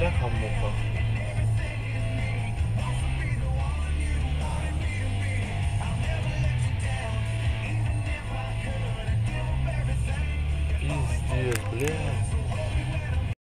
Black Hammocker. Пиздец, блядь.